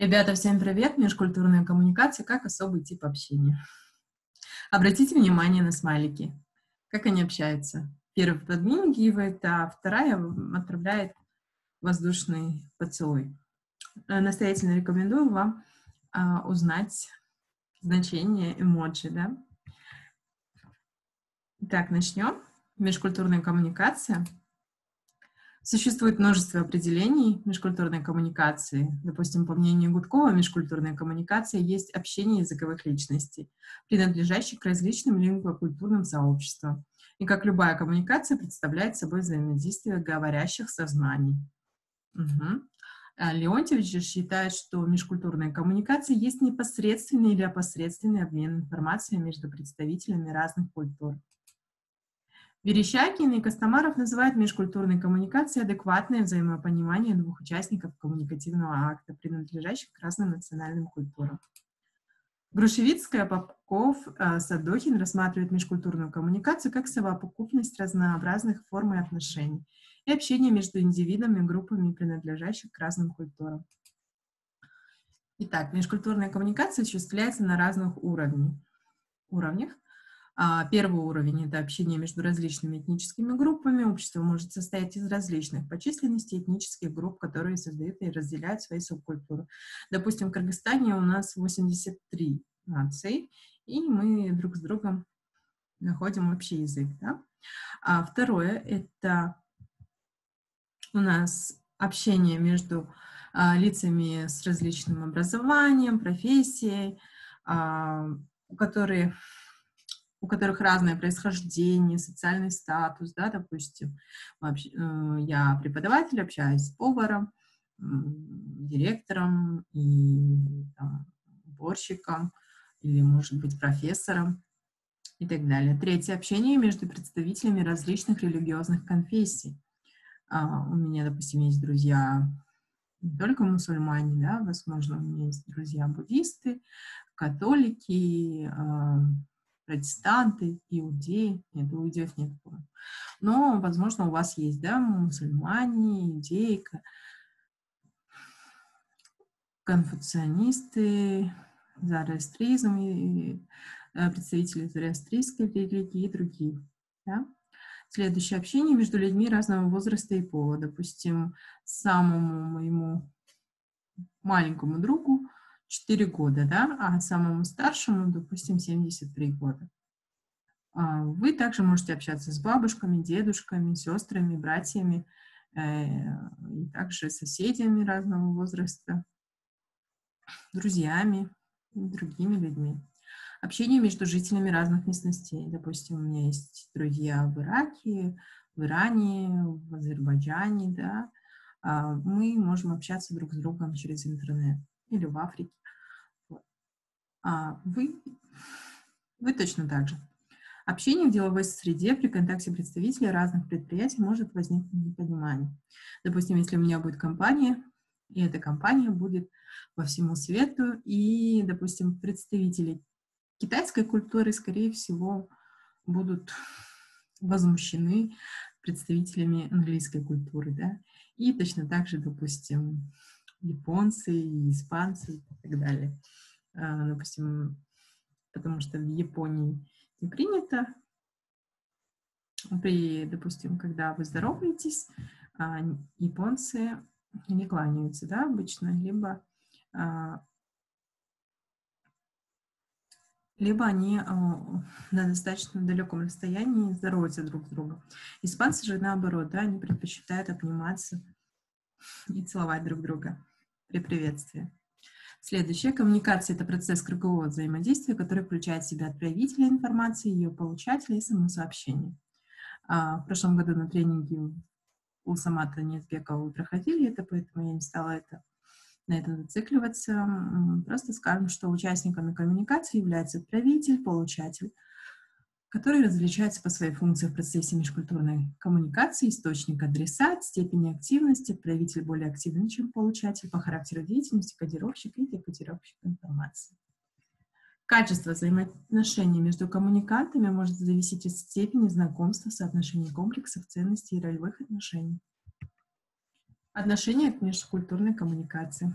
Ребята, всем привет! Межкультурная коммуникация как особый тип общения. Обратите внимание на смайлики. Как они общаются? Первый подмигивает, а вторая отправляет воздушный поцелуй. Э, настоятельно рекомендую вам а, узнать значение эмоджи, да? Итак, начнем. Межкультурная коммуникация — Существует множество определений межкультурной коммуникации. Допустим, по мнению Гудкова, межкультурная коммуникация есть общение языковых личностей, принадлежащих к различным лингвокультурным сообществам. И как любая коммуникация представляет собой взаимодействие говорящих сознаний. Угу. Леонтьевич считает, что межкультурная коммуникация есть непосредственный или опосредственный обмен информацией между представителями разных культур. Верещагин и Костомаров называют межкультурной коммуникацией адекватное взаимопонимание двух участников коммуникативного акта, принадлежащих к разным национальным культурам. Грушевицкая, Попков, э, Садохин рассматривают межкультурную коммуникацию как совокупность разнообразных форм и отношений и общение между индивидами и группами, принадлежащих к разным культурам. Итак, межкультурная коммуникация осуществляется на разных уровнях. уровнях. А, первый уровень — это общение между различными этническими группами. Общество может состоять из различных по численности этнических групп, которые создают и разделяют свои субкультуры. Допустим, в Кыргызстане у нас 83 нации, и мы друг с другом находим общий язык. Да? А второе — это у нас общение между а, лицами с различным образованием, профессией, а, которые у которых разное происхождение, социальный статус, да, допустим, э, я преподаватель, общаюсь с поваром, директором и там, уборщиком, или, может быть, профессором и так далее. Третье — общение между представителями различных религиозных конфессий. А, у меня, допустим, есть друзья не только мусульмане, да, возможно, у меня есть друзья буддисты, католики, а, протестанты, иудеи, нет, иудеев нет, но, возможно, у вас есть, да, мусульмане, иудеи, конфуцианисты, зороастризм, и э, представители зороастрийской религии и другие, да. Следующее общение между людьми разного возраста и пола. Допустим, самому моему маленькому другу 4 года, да, а самому старшему, допустим, 73 года. А, вы также можете общаться с бабушками, дедушками, сестрами, братьями, э, и также соседями разного возраста, друзьями и другими людьми. Общение между жителями разных местностей. Допустим, у меня есть друзья в Ираке, в Иране, в Азербайджане, да. А, мы можем общаться друг с другом через интернет или в Африке. А вы, вы точно так же. Общение в деловой среде при контакте представителей разных предприятий может возникнуть непонимание. Допустим, если у меня будет компания, и эта компания будет по всему свету, и, допустим, представители китайской культуры, скорее всего, будут возмущены представителями английской культуры, да, и точно так же, допустим, японцы, испанцы и так далее. А, допустим, потому что в Японии не принято при, допустим, когда вы здороваетесь, а, японцы не кланяются, да, обычно, либо а, либо они на достаточно далеком расстоянии здороваются друг с другом. Испанцы же наоборот, да, они предпочитают обниматься и целовать друг друга при приветствии. Следующее. Коммуникация — это процесс кругового взаимодействия, который включает в себя отправителя информации, ее получателя и само сообщение. А, в прошлом году на тренинге у Самата Нетбекова вы проходили это, поэтому я не стала это, на это зацикливаться. Просто скажем, что участниками коммуникации является отправитель, получатель, который различается по своей функции в процессе межкультурной коммуникации, источник адресат, степени активности, отправитель более активный, чем получатель, по характеру деятельности, кодировщик и декодировщик информации. Качество взаимоотношений между коммуникантами может зависеть от степени знакомства, соотношения комплексов, ценностей и ролевых отношений. Отношения к межкультурной коммуникации.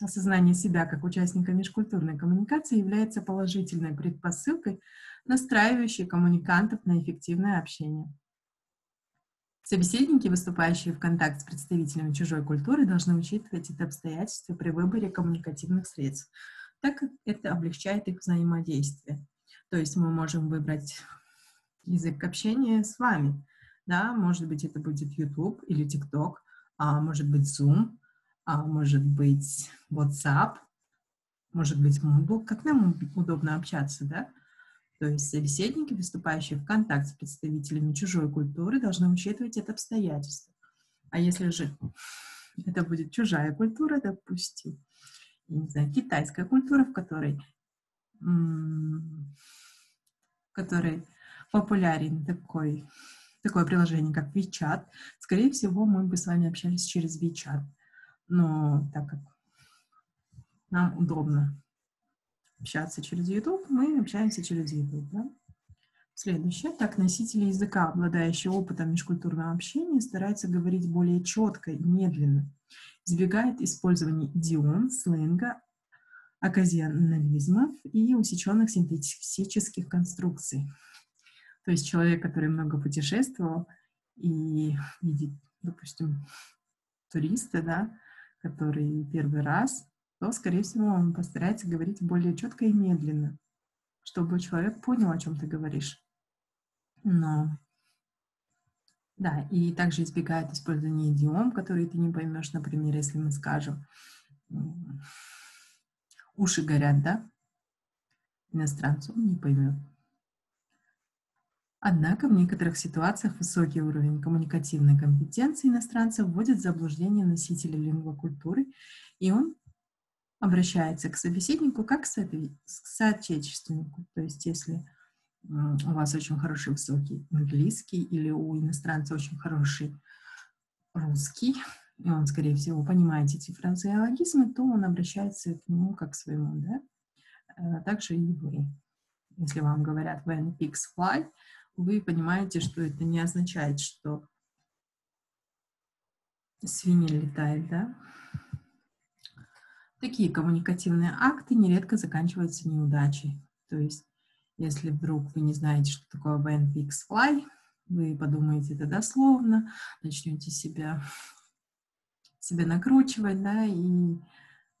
Осознание себя как участника межкультурной коммуникации является положительной предпосылкой, настраивающей коммуникантов на эффективное общение. Собеседники, выступающие в контакт с представителями чужой культуры, должны учитывать это обстоятельство при выборе коммуникативных средств, так как это облегчает их взаимодействие. То есть мы можем выбрать язык общения с вами. Да, может быть, это будет YouTube или TikTok, а может быть Zoom, может быть WhatsApp, может быть Moodle. Как нам удобно общаться, да? То есть собеседники, выступающие в контакт с представителями чужой культуры, должны учитывать это обстоятельство. А если же это будет чужая культура, допустим, не знаю, китайская культура, в которой, в которой популярен такой, такое приложение, как WeChat, скорее всего, мы бы с вами общались через WeChat. Но так как нам удобно общаться через YouTube, мы общаемся через YouTube. Да? Следующее. Так, носители языка, обладающие опытом межкультурного общения, стараются говорить более четко и медленно, избегает использования идиом, сленга, оказионализмов и усеченных синтетических конструкций. То есть человек, который много путешествовал и видит, допустим, туриста, да, который первый раз, то, скорее всего, он постарается говорить более четко и медленно, чтобы человек понял, о чем ты говоришь. Но да, и также избегает использования идиом, которые ты не поймешь, например, если мы скажем уши горят, да? Иностранцу он не поймет. Однако в некоторых ситуациях высокий уровень коммуникативной компетенции иностранца вводит в заблуждение носителя лингвокультуры, и он обращается к собеседнику как к соотечественнику. То есть если у вас очень хороший высокий английский или у иностранца очень хороший русский, и он, скорее всего, понимает эти фразеологизмы, то он обращается к нему как к своему, да? Э, также и вы. Если вам говорят when pigs fly, вы понимаете, что это не означает, что свинья летает, да? Такие коммуникативные акты нередко заканчиваются неудачей. То есть, если вдруг вы не знаете, что такое when pigs fly, вы подумаете это дословно, начнете себя, себя накручивать, да, и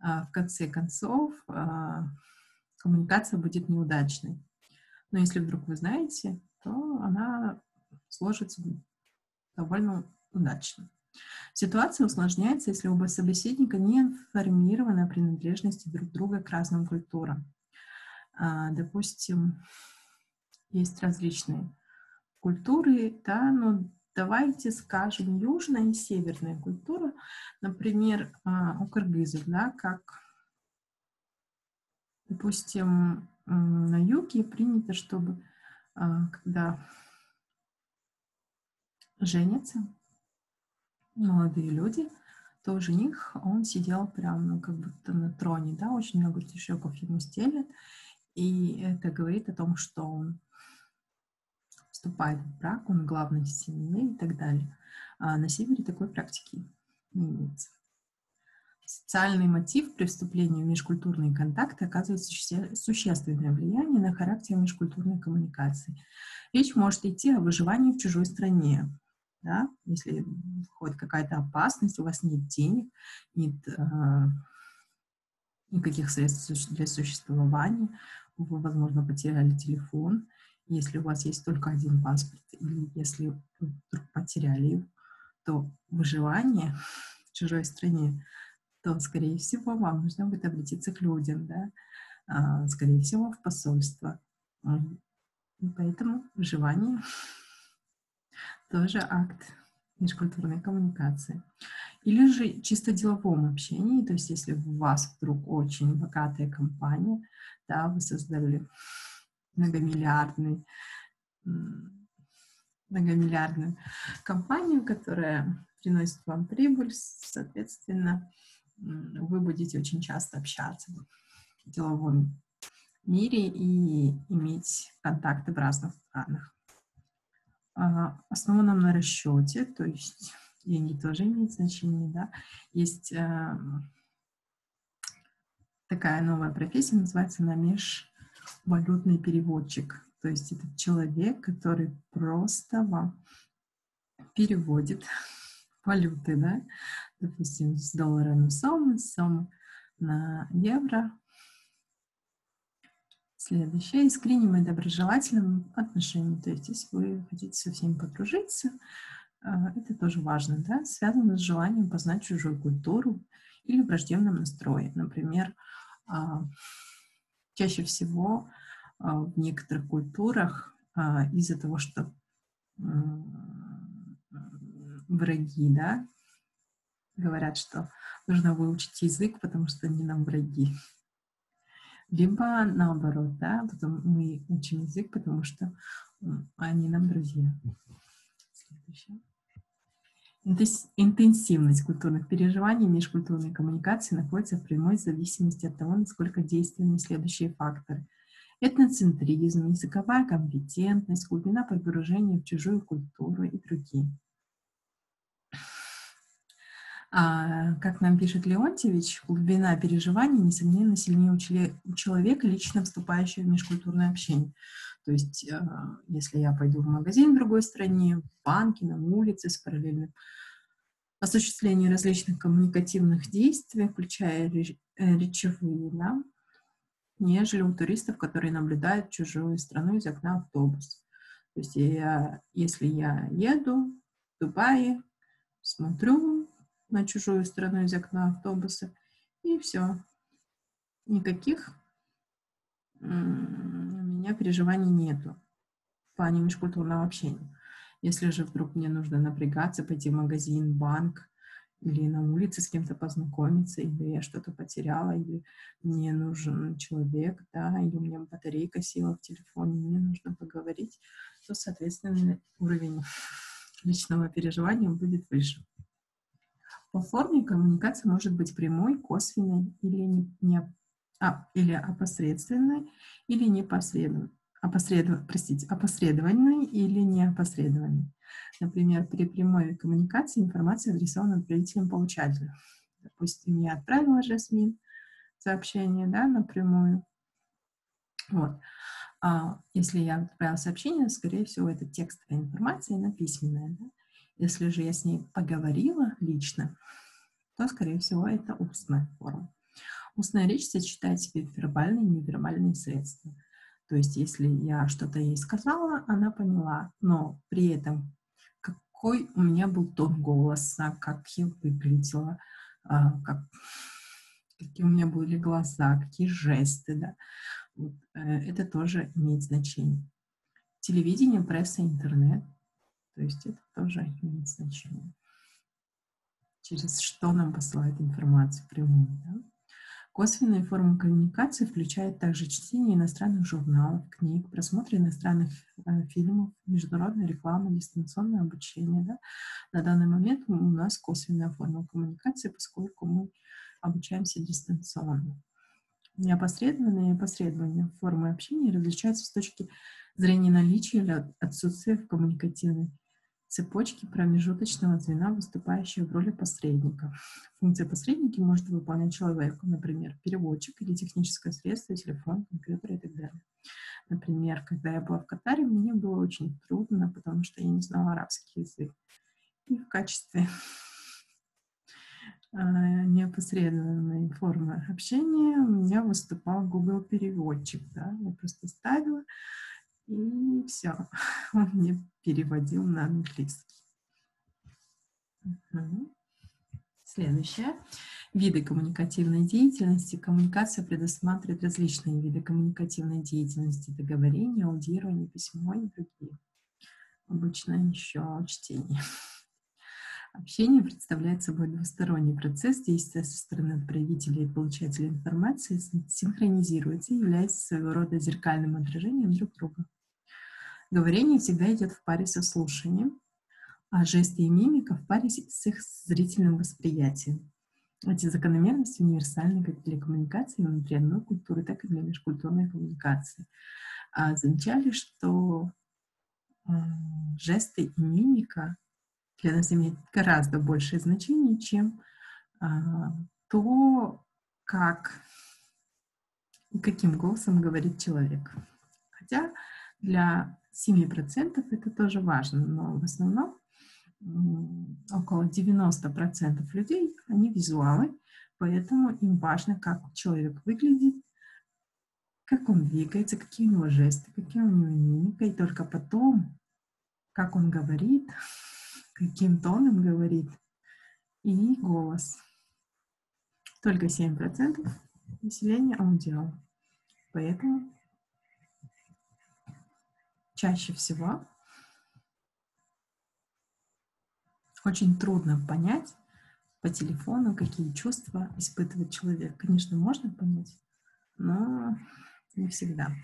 а, в конце концов а, коммуникация будет неудачной. Но если вдруг вы знаете, то она сложится довольно удачно. Ситуация усложняется, если оба собеседника не информированы о принадлежности друг друга к разным культурам. А, допустим, есть различные культуры, да, но давайте скажем южная и северная культура, например, а, у кыргызов, да, как, допустим, на юге принято, чтобы когда женятся молодые люди, то жених, он сидел прямо ну, как будто на троне, да, очень много стишоков ему стелят, и это говорит о том, что он вступает в брак, он главный в семье и так далее. А на севере такой практики не имеется. Социальный мотив при вступлении в межкультурные контакты оказывает существенное влияние на характер межкультурной коммуникации. Речь может идти о выживании в чужой стране. Да? Если входит какая-то опасность, у вас нет денег, нет э, никаких средств для существования, вы, возможно, потеряли телефон, если у вас есть только один паспорт, или если вдруг потеряли то выживание в чужой стране то, скорее всего, вам нужно будет обратиться к людям, да, а, скорее всего, в посольство. Поэтому выживание тоже акт межкультурной коммуникации. Или же чисто деловом общении, то есть если у вас вдруг очень богатая компания, да, вы создали многомиллиардный многомиллиардную компанию, которая приносит вам прибыль, соответственно, вы будете очень часто общаться в деловом мире и иметь контакты в разных странах. А, основанном на расчете, то есть деньги тоже имеют значение, да, есть э, такая новая профессия, называется на межвалютный переводчик. То есть это человек, который просто вам переводит валюты, да, допустим, с доллара на сом, с сом на евро. Следующее. Искренним и доброжелательным отношением. То есть, если вы хотите со всеми подружиться, а, это тоже важно, да, связано с желанием познать чужую культуру или враждебном настрое. Например, а, чаще всего а, в некоторых культурах из-за того, что враги, да, говорят, что нужно выучить язык, потому что они нам враги. Либо наоборот, да, потом мы учим язык, потому что они нам друзья. Следующее. Интенсивность культурных переживаний и межкультурной коммуникации находится в прямой зависимости от того, насколько действенны следующие факторы. Этноцентризм, языковая компетентность, глубина погружения в чужую культуру и другие. А, как нам пишет Леонтьевич, глубина переживаний, несомненно, сильнее у человека, лично вступающего в межкультурное общение. То есть, а, если я пойду в магазин в другой стране, в банке, на улице с параллельным осуществлением различных коммуникативных действий, включая э, речевые, да, нежели у туристов, которые наблюдают чужую страну из окна автобуса. То есть я, если я еду в Дубае, смотрю на чужую страну из окна автобуса, и все. Никаких у меня переживаний нету в плане межкультурного общения. Если же вдруг мне нужно напрягаться, пойти в магазин, банк, или на улице с кем-то познакомиться, или я что-то потеряла, или мне нужен человек, да, или у меня батарейка села в телефоне, мне нужно поговорить, то, соответственно, уровень личного переживания будет выше. По форме коммуникация может быть прямой, косвенной или, не, не, а, или опосредственной, или непосредственной. Опосредов, простите, опосредованной или неопосредованной. Например, при прямой коммуникации информация адресована отправителем-получателю. Допустим, я отправила Жасмин сообщение да, напрямую. Вот. А если я отправила сообщение, скорее всего, это текстовая информация, она письменная. Да? Если же я с ней поговорила лично, то, скорее всего, это устная форма. Устная речь сочетает в себе вербальные и невербальные средства. То есть, если я что-то ей сказала, она поняла, но при этом какой у меня был тон голоса, как я выглядела, а, как, какие у меня были глаза, какие жесты, да. Вот, э, это тоже имеет значение. Телевидение, пресса, интернет — то есть это тоже имеет значение. Через что нам посылают информацию прямую. Да? Косвенные формы коммуникации включают также чтение иностранных журналов, книг, просмотр иностранных э, фильмов, международная реклама, дистанционное обучение. Да? На данный момент у нас косвенная форма коммуникации, поскольку мы обучаемся дистанционно. Неопосредованные и опосредованные формы общения различаются с точки зрения наличия или отсутствия в коммуникативной цепочки промежуточного звена, выступающего в роли посредника. Функция посредники может выполнять человек, например, переводчик или техническое средство, телефон, компьютер и так далее. Например, когда я была в Катаре, мне было очень трудно, потому что я не знала арабский язык. И в качестве а, неопосредованной формы общения у меня выступал Google переводчик. Да? Я просто ставила и все. Он мне переводил на английский. Следующее. Виды коммуникативной деятельности. Коммуникация предусматривает различные виды коммуникативной деятельности, договорения, аудирование, письмо и другие. Обычно еще чтение. Общение представляет собой двусторонний процесс, действия со стороны отправителя и получателя информации синхронизируется и является своего рода зеркальным отражением друг друга. Говорение всегда идет в паре со слушанием, а жесты и мимика в паре с их зрительным восприятием. Эти закономерности универсальны как для коммуникации внутри одной культуры, так и для межкультурной коммуникации. А замечали, что э, жесты и мимика для нас имеют гораздо большее значение, чем э, то, как каким голосом говорит человек. Хотя для 7% это тоже важно, но в основном около 90% людей, они визуалы, поэтому им важно, как человек выглядит, как он двигается, какие у него жесты, какие у него мимика, и только потом, как он говорит, каким тоном говорит, и голос. Только 7% населения аудиал. Поэтому чаще всего очень трудно понять по телефону, какие чувства испытывает человек. Конечно, можно понять, но не всегда.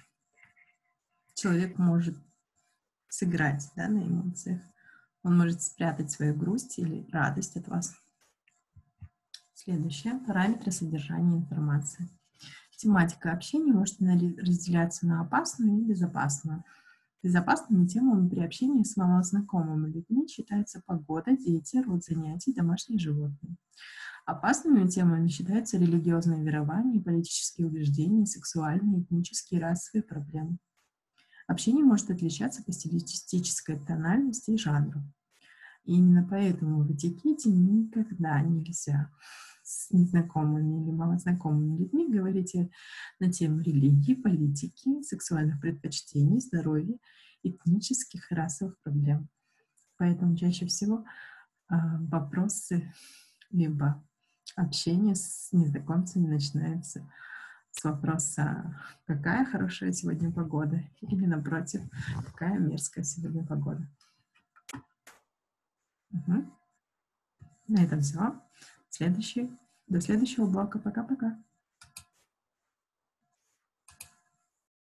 Человек может сыграть да, на эмоциях. Он может спрятать свою грусть или радость от вас. Следующее. Параметры содержания информации. Тематика общения может разделяться на опасную и безопасную. Безопасными темами при общении с малознакомыми людьми считаются погода, дети, род занятий, домашние животные. Опасными темами считаются религиозные верования, политические убеждения, сексуальные, этнические расовые проблемы. Общение может отличаться по стилистической тональности и жанру. И именно поэтому в этикете никогда нельзя с незнакомыми или малознакомыми людьми говорите на тему религии, политики, сексуальных предпочтений, здоровья, этнических и расовых проблем. Поэтому чаще всего э, вопросы либо общение с незнакомцами начинается с вопроса, какая хорошая сегодня погода, или напротив, какая мерзкая сегодня погода. Угу. На этом все. Следующий. До следующего блока. Пока-пока.